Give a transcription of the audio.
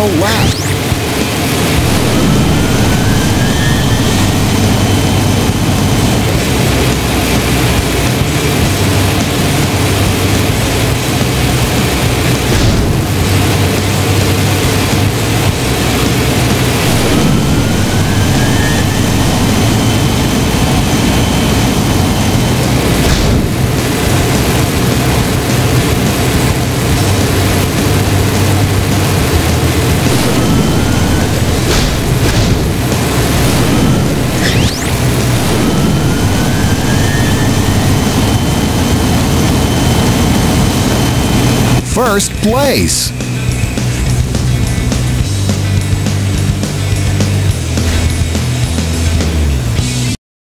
Final lap. First place.